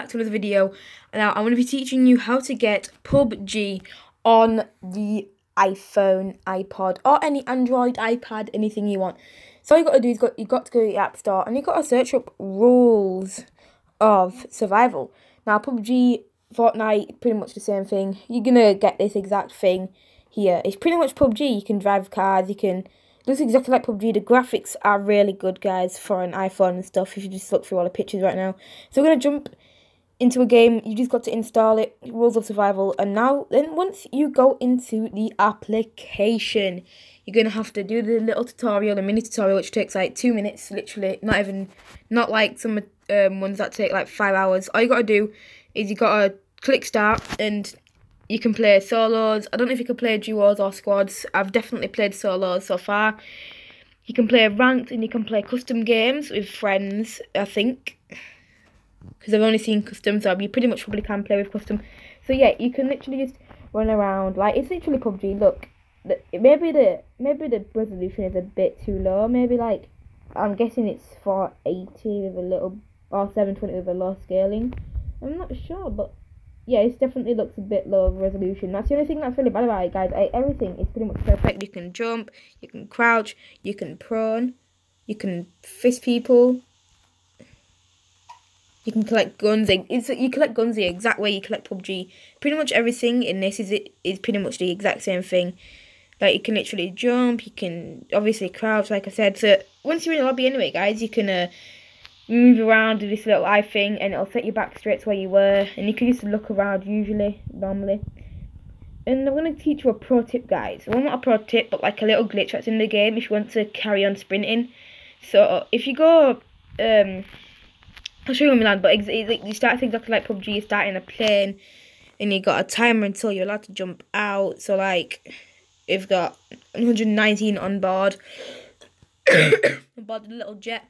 back to another video. Now I'm going to be teaching you how to get PUBG on the iPhone, iPod, or any Android, iPad, anything you want. So all you got to do is got you got to go to the App Store and you got to search up rules of survival. Now PUBG, Fortnite, pretty much the same thing. You're gonna get this exact thing here. It's pretty much PUBG. You can drive cars. You can looks exactly like PUBG. The graphics are really good, guys, for an iPhone and stuff. If you just look through all the pictures right now, so we're gonna jump into a game, you just got to install it, Rules of Survival, and now, then once you go into the application, you're going to have to do the little tutorial, the mini tutorial, which takes like two minutes, literally, not even, not like some um, ones that take like five hours. All you got to do is you got to click start, and you can play solos. I don't know if you can play duos or squads. I've definitely played solos so far. You can play ranked, and you can play custom games with friends, I think because I've only seen custom, so you pretty much probably can play with custom. So yeah, you can literally just run around like it's literally PUBG. Look, maybe the maybe the resolution is a bit too low. Maybe like I'm guessing it's 480 with a little or 720 with a low scaling. I'm not sure, but yeah, it definitely looks a bit low resolution. That's the only thing that's really bad about it, guys. I, everything is pretty much perfect. You can jump, you can crouch, you can prone, you can fist people, you can collect guns. It's, you collect guns the exact way you collect PUBG. Pretty much everything in this is it is pretty much the exact same thing. Like you can literally jump. You can obviously crouch, like I said. So once you're in the lobby, anyway, guys, you can uh, move around, do this little eye thing, and it'll set you back straight to where you were. And you can just look around usually, normally. And I'm going to teach you a pro tip, guys. Well, not a pro tip, but like a little glitch that's in the game if you want to carry on sprinting. So if you go um I'll show you land, but it's, you start things exactly like PUBG, you start in a plane, and you got a timer until you're allowed to jump out. So, like, you've got 119 on board, on board the little jet.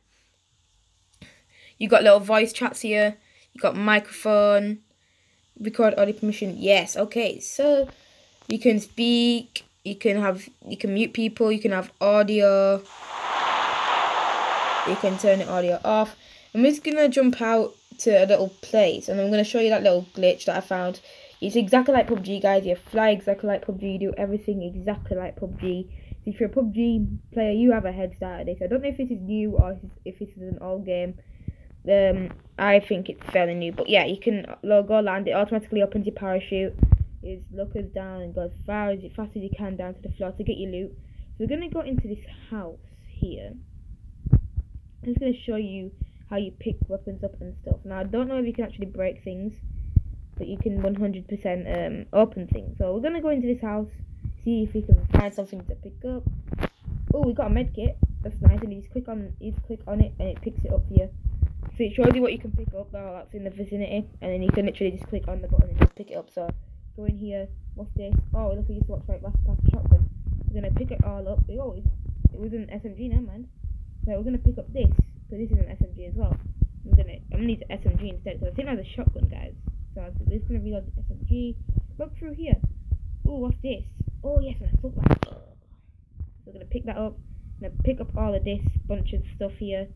You got little voice chats here. You got microphone, record audio permission. Yes, okay. So, you can speak, you can have, you can mute people, you can have audio. You can turn the audio off I'm just going to jump out to a little place and I'm going to show you that little glitch that I found. It's exactly like PUBG, guys. You fly exactly like PUBG. You do everything exactly like PUBG. If you're a PUBG player, you have a head start at this. I don't know if this is new or if this is an old game. Um, I think it's fairly new. But yeah, you can go land. It automatically opens your parachute. It lookers down and goes far as fast as you can down to the floor to get your loot. So we're going to go into this house here. I'm just to show you how you pick weapons up and stuff. Now, I don't know if you can actually break things, but you can 100% um, open things. So we're going to go into this house, see if we can find something to pick up. Oh, we got a med kit. That's nice. And you just click on, you just click on it, and it picks it up for you. So it shows you what you can pick up. Now that's in the vicinity, and then you can literally just click on the button and just pick it up. So go in here. What's this? Oh, look, you just watch right last the shotgun. We're gonna pick it all up. Oh, it was an SMG. Never mind. So we're gonna pick up this. So this is an SMG as well. I'm gonna I'm gonna use the SMG instead because I think that's a shotgun, guys. So I'm just gonna reload the SMG. Look through here. Oh, what's this? Oh yes, an assault rifle. So we're gonna pick that up. I'm gonna pick up all of this bunch of stuff here.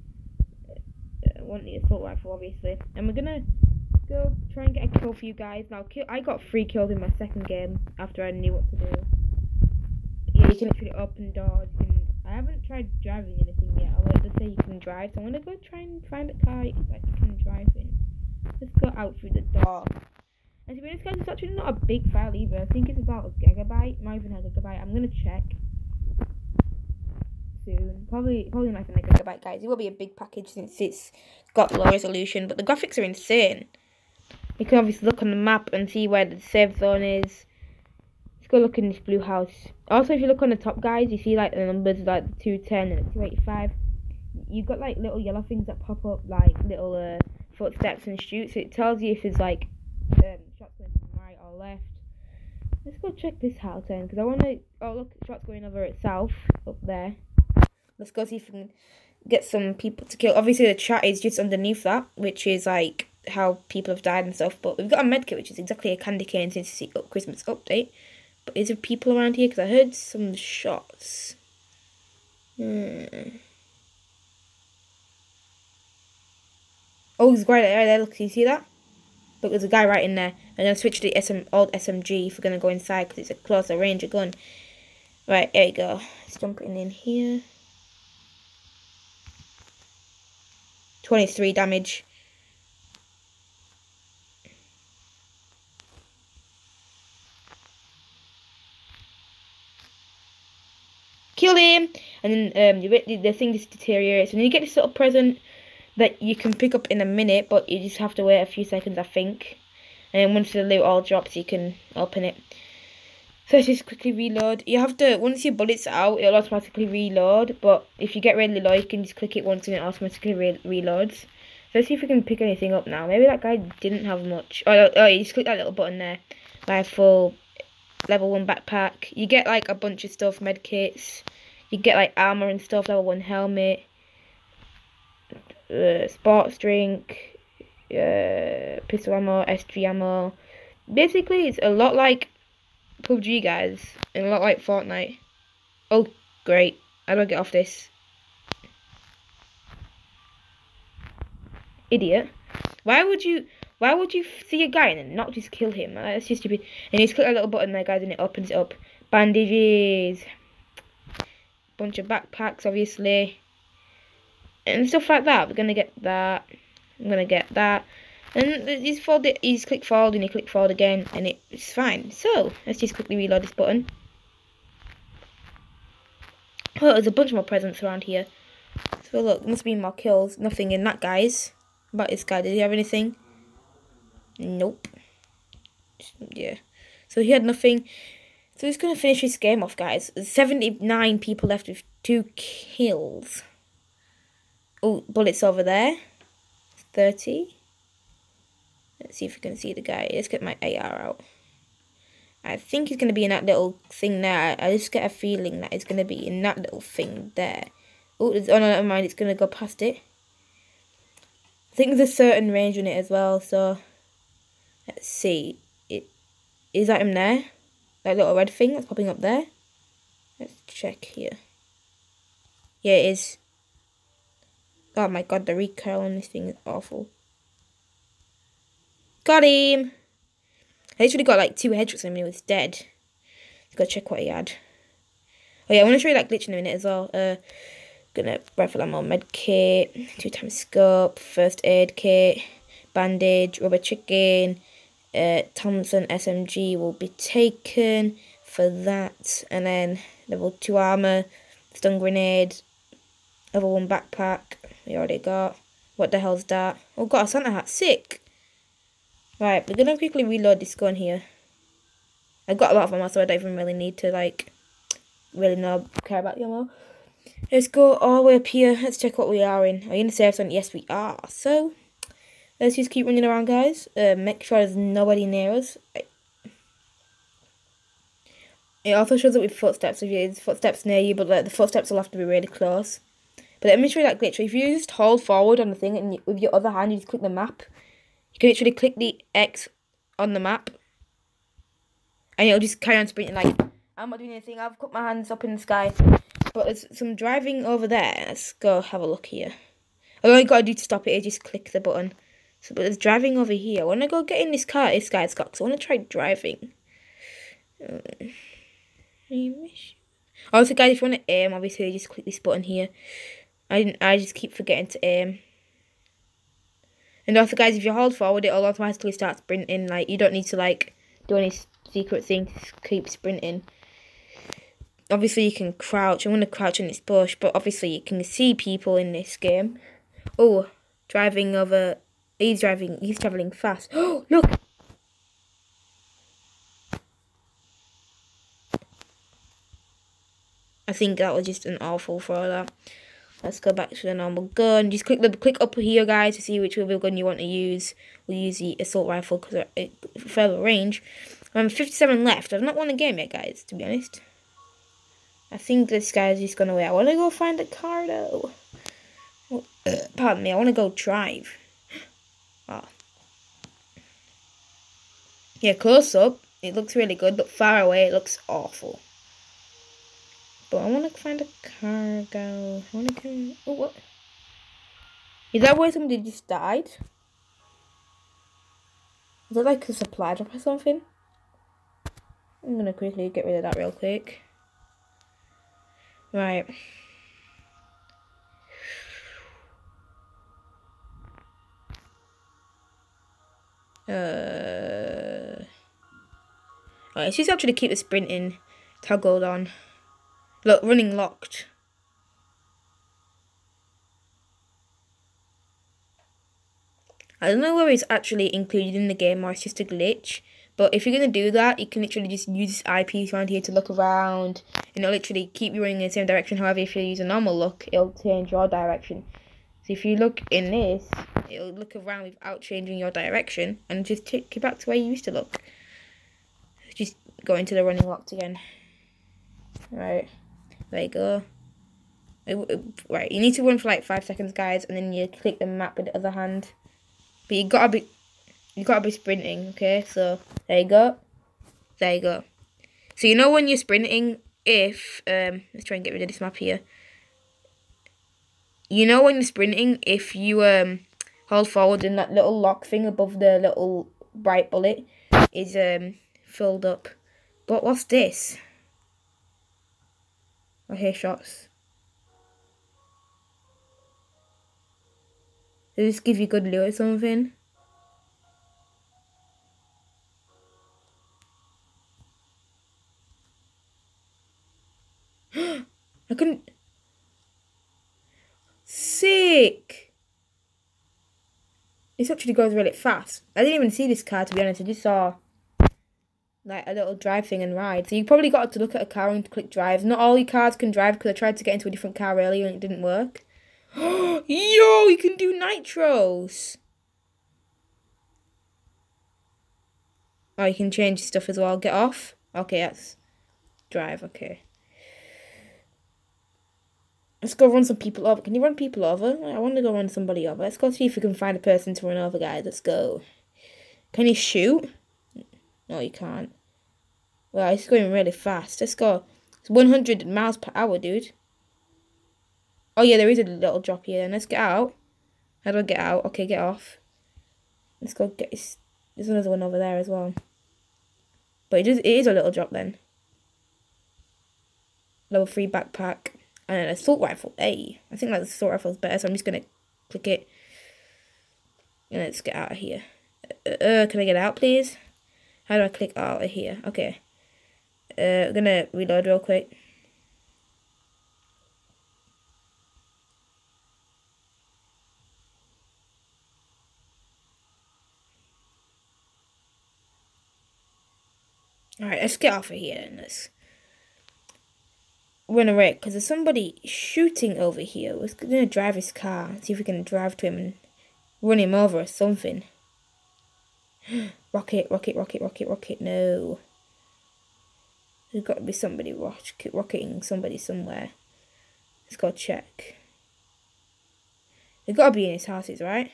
Uh, I want the assault rifle, obviously, and we're gonna go try and get a kill for you guys. Now, kill, I got three kills in my second game after I knew what to do. Yeah, you can literally open doors. You can I haven't tried driving anything yet. I like to say you can drive, so I'm gonna go try and find a car that you can drive in. Let's go out through the door. And to be honest, guys, it's actually not a big file either. I think it's about a gigabyte, not even have a gigabyte. I'm gonna check soon. Probably, probably not even a gigabyte, guys. It will be a big package since it's got low resolution, but the graphics are insane. You can obviously look on the map and see where the save zone is go look in this blue house. Also, if you look on the top, guys, you see like the numbers like the 210 and the 285. You've got like little yellow things that pop up, like little uh, footsteps and shoots. It tells you if it's like um, shots going right or left. Let's go check this house then, because I want to. Oh, look, shots going over at south up there. Let's go see if we can get some people to kill. Obviously, the chat is just underneath that, which is like how people have died and stuff. But we've got a medkit, which is exactly a candy cane since the Christmas update. Is there people around here? Because I heard some shots. Hmm. Oh, he's right there. There, look. you see that? Look, there's a guy right in there. I'm going to switch to the SM, old SMG if we're going to go inside because it's a closer range of gun. Right, there you go. Let's jump in, in here. 23 damage. Kill him! And then um, the, the thing just deteriorates. And you get this little present that you can pick up in a minute, but you just have to wait a few seconds, I think. And then once the loot all drops, you can open it. So just quickly reload. You have to, once your bullet's out, it'll automatically reload. But if you get really low, you can just click it once and it automatically re reloads. So let's see if we can pick anything up now. Maybe that guy didn't have much. Oh, oh, you just click that little button there. Rifle, level 1 backpack. You get like a bunch of stuff, medkits. You get like armor and stuff, level 1 helmet. Uh, sports drink. Uh, pistol ammo, SG ammo. Basically, it's a lot like PUBG guys, and a lot like Fortnite. Oh, great. I get off this? Idiot. Why would you why would you see a guy and then not just kill him? Uh, that's just stupid. And he's click a little button there, guys, and it opens it up. Bandages. Bunch of backpacks, obviously. And stuff like that. We're gonna get that. I'm gonna get that. And he's folded, he's click forward and he click forward again and it's fine. So, let's just quickly reload this button. Oh, there's a bunch more presents around here. So look, must be more kills. Nothing in that, guys. About this guy, did he have anything? Nope. Yeah. So he had nothing. So he's going to finish this game off, guys. 79 people left with two kills. Oh, bullets over there. 30. Let's see if we can see the guy. Let's get my AR out. I think he's going to be in that little thing there. I just get a feeling that he's going to be in that little thing there. Oh, oh no, never mind. It's going to go past it. I think there's a certain range on it as well. So, let's see. It Is that him there? That little red thing that's popping up there? Let's check here. Yeah, it is. Oh my god, the recoil on this thing is awful. Got him! I literally got like two headshots and he was dead. Go check what he had. Oh yeah, I want to show you that glitch in a minute as well. Uh, gonna rifle ammo, med kit, two times scope, first aid kit, bandage, rubber chicken, uh, Thompson SMG will be taken for that, and then level two armor, stun grenade, level one backpack. We already got. What the hell's that? Oh, got a Santa hat. Sick. Right, we're gonna quickly reload this gun here. I've got a lot of ammo, so I don't even really need to like really know care about the ammo. Let's go all the way up here. Let's check what we are in. Are we in the safe zone? Yes, we are. So let's just keep running around, guys. Uh, make sure there's nobody near us. It also shows up with footsteps if there's footsteps near you, but like, the footsteps will have to be really close. But let me show you that glitch. If you just hold forward on the thing and with your other hand you just click the map, you can literally click the X on the map and it'll just carry on sprinting like I'm not doing anything. I've put my hands up in the sky. But there's some driving over there. Let's go have a look here. All you gotta do to stop it is just click the button. So, but it's driving over here. I wanna go get in this car this guy's got because I wanna try driving. Um, also, guys, if you want to aim, obviously, just click this button here. I didn't, I just keep forgetting to aim. And also, guys, if you hold forward, it'll automatically start sprinting. Like, you don't need to, like, do any secret thing to keep sprinting. Obviously, you can crouch. I'm going to crouch in this bush, but obviously, you can see people in this game. Oh, driving over... He's driving... He's travelling fast. Oh, look! I think that was just an awful throw, that. Let's go back to the normal gun. Just click the click up here, guys, to see which reveal gun you want to use. We'll use the assault rifle because it's further range. I'm 57 left. I've not won the game yet, guys. To be honest, I think this guy's just gonna wait. I want to go find a car though. Uh, pardon me. I want to go drive. Yeah, close up, it looks really good, but far away, it looks awful. But I want to find a cargo. I want to. Oh, what? Is that where somebody just died? Is that like a supply drop or something? I'm gonna quickly get rid of that real quick. Right. Uh. Alright, just actually keep the sprinting toggled on. Look, running locked. I don't know whether it's actually included in the game or it's just a glitch. But if you're going to do that, you can literally just use this eyepiece around here to look around. And it'll literally keep you running in the same direction. However, if you use a normal look, it'll change your direction. So if you look in this, it'll look around without changing your direction. And just take you back to where you used to look. Just go into the running locked again. Right. There you go. Right, you need to run for like five seconds, guys. And then you click the map with the other hand. But you gotta be you gotta be sprinting, okay? So there you go. There you go. So you know when you're sprinting, if um let's try and get rid of this map here. You know when you're sprinting, if you um hold forward and that little lock thing above the little bright bullet is um filled up. But what's this? I hear shots. Does this give you good loot or something? I couldn't. Sick! This actually goes really fast. I didn't even see this car to be honest. I just saw like a little drive thing and ride. So you probably got to look at a car and click drive. Not all your cars can drive because I tried to get into a different car earlier and it didn't work. Yo, you can do nitros. Oh, you can change stuff as well. Get off. Okay, that's drive. Okay. Let's go run some people over. Can you run people over? I want to go run somebody over. Let's go see if we can find a person to run over, guys. Let's go. Can you shoot? No, you can't. Well, it's going really fast. Let's go. It's 100 miles per hour, dude. Oh yeah, there is a little drop here. Then let's get out. How do I get out? Okay, get off. Let's go get this. There's another one over there as well. But it is, it is a little drop then. Level 3 backpack. And an assault rifle. Hey, I think that the assault rifle is better, so I'm just going to click it. And let's get out of here. Uh, uh, can I get out, please? How do I click out of here? Okay. Uh, I'm to reload real quick. Alright, let's get off of here and let's run away because there's somebody shooting over here. We're to drive his car see if we can drive to him and run him over or something. rocket, rocket, rocket, rocket, rocket, no. There's got to be somebody rocket, rocketing somebody somewhere. Let's go check. They've got to be in his houses, right?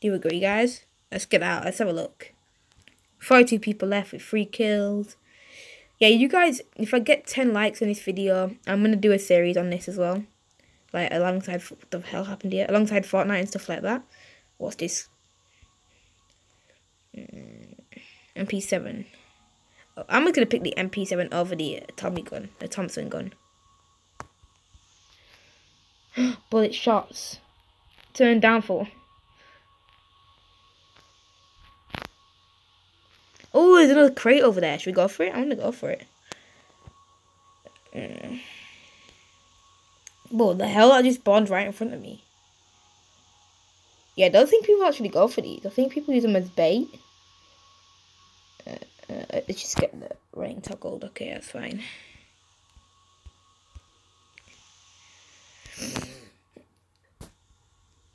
Do you agree, guys? Let's get out. Let's have a look. 42 people left with three kills. Yeah, you guys, if I get 10 likes on this video, I'm going to do a series on this as well. Like, alongside, what the hell happened here? Alongside Fortnite and stuff like that. What's this? Mm, MP7. Oh, I'm going to pick the MP7 over the Tommy gun, the Thompson gun. Bullet shots. Turn down for. Oh, there's another crate over there. Should we go for it? I'm going to go for it. Mm. What the hell? I just spawned right in front of me. Yeah, I don't think people actually go for these. I think people use them as bait. Uh, uh, let's just get the ring toggled. Okay, that's fine.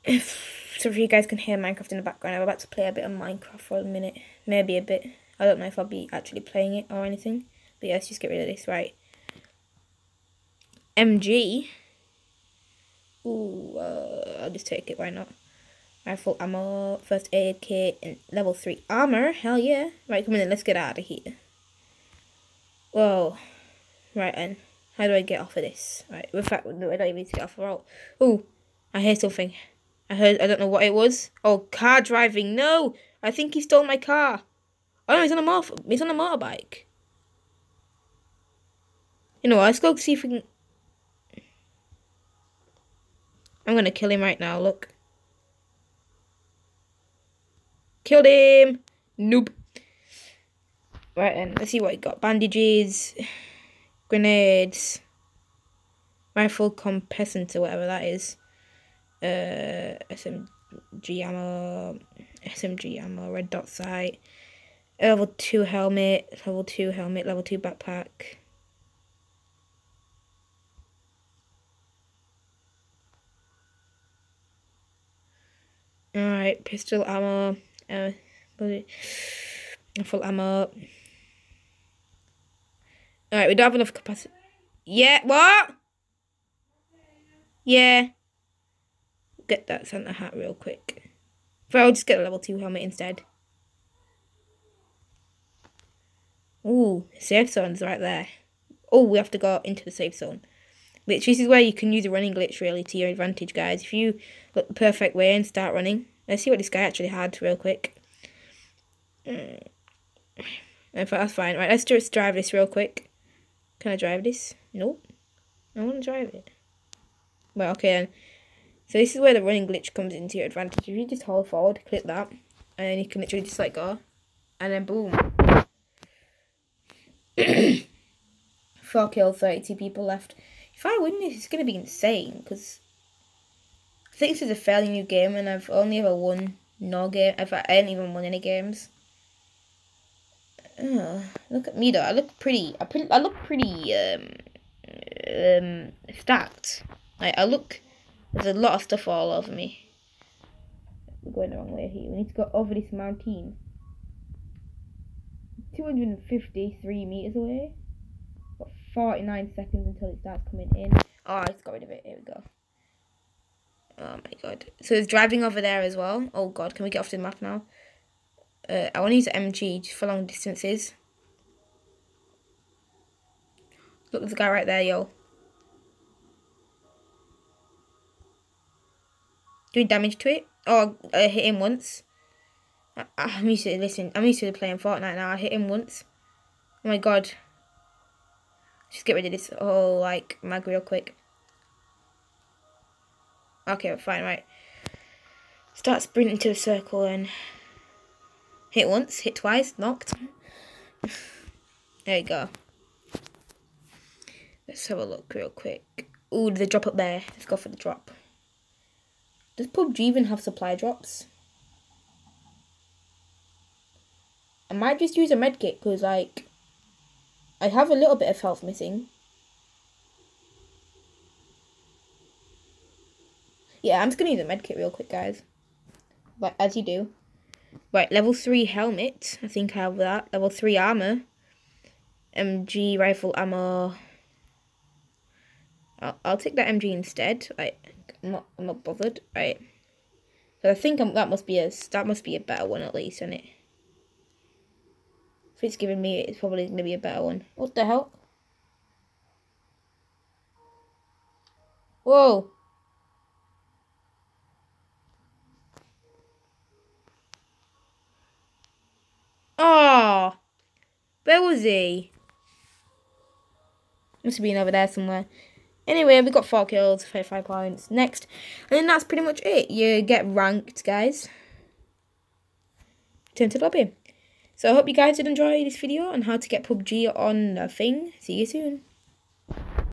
If so, if you guys can hear Minecraft in the background, I'm about to play a bit of Minecraft for a minute, maybe a bit. I don't know if I'll be actually playing it or anything. But yeah, let's just get rid of this. Right. MG. Ooh, uh, I'll just take it. Why not? Rifle ammo, first aid kit, and level 3 armor. Hell yeah. Right, come in let's get out of here. Whoa. Right then. How do I get off of this? Right, in fact, I don't even need to get off of roll. Ooh, I hear something. I heard, I don't know what it was. Oh, car driving. No! I think he stole my car. Oh no, he's on a he's on a motorbike. You know what, let's go see if we can I'm gonna kill him right now, look. Killed him! Nope. Right then, let's see what he got. Bandages, grenades, rifle compensant or whatever that is. Uh, SMG ammo, SMG ammo, red dot sight, level 2 helmet, level 2 helmet, level 2 backpack. Alright, pistol ammo, uh, but I'm full ammo. Alright, we don't have enough capacity. Yeah, what? Yeah. Get that Santa hat real quick. But I'll just get a level 2 helmet instead. Ooh, safe zone's right there. Oh, we have to go into the safe zone. Which this is where you can use a running glitch really to your advantage, guys. If you look the perfect way and start running. Let's see what this guy actually had real quick. Mm. That's fine. Right, let's just drive this real quick. Can I drive this? Nope. I want to drive it. Well, okay then. So this is where the running glitch comes into your advantage. If you just hold forward, click that, and you can literally just like go, and then boom. Four kills, 32 people left. If I win this, it's going to be insane, because I think this is a fairly new game, and I've only ever won no game. I've, I haven't even won any games. Look at me though. I look pretty. I. I look pretty um, um, stacked. Like I look. There's a lot of stuff all over me. We're going the wrong way here. We need to go over this mountain. 253 meters away. Got 49 seconds until it starts coming in. Oh, I just got rid of it. Here we go. Oh my god. So it's driving over there as well. Oh god, can we get off the map now? Uh, I want to use MG just for long distances. Look, there's a guy right there, yo. Doing damage to it. Oh, I hit him once. I, I'm used to listen. I'm used to playing Fortnite now. I hit him once. Oh my god. Just get rid of this whole like mag real quick. Okay, fine, right. Start sprinting to a circle and hit once, hit twice, knocked. there you go. Let's have a look real quick. Ooh, the drop up there. Let's go for the drop. Does PUBG even have supply drops? I might just use a medkit because, like, I have a little bit of health missing. Yeah, I'm just going to use a medkit real quick, guys. But as you do. Right, level 3 helmet. I think I have that. Level 3 armor. MG rifle ammo. I'll, I'll take that MG instead. Like, I'm not, I'm not bothered. Right. But I think I'm, that must be a that must be a better one at least, isn't it? If it's giving me, it's probably going to be a better one. What the hell? Whoa. Oh, where was he? Must have been over there somewhere. Anyway, we got four kills, 35 points. Next, and then that's pretty much it. You get ranked, guys. Turn to lobby. So I hope you guys did enjoy this video on how to get PUBG on the thing. See you soon.